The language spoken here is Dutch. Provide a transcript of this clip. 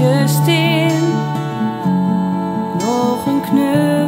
Just in, nog een knuffel.